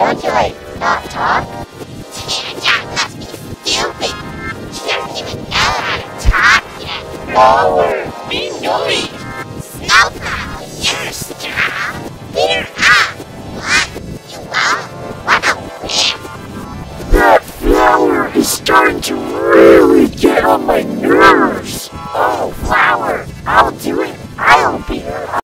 Don't you like not talk? Teardrop must be stupid. She doesn't even know how to talk yet. Lower! Be noise! Snowball, you're strong. straw. Beat her up. What? You won't? What a whip. That flower is starting to really get on my nerves. Oh.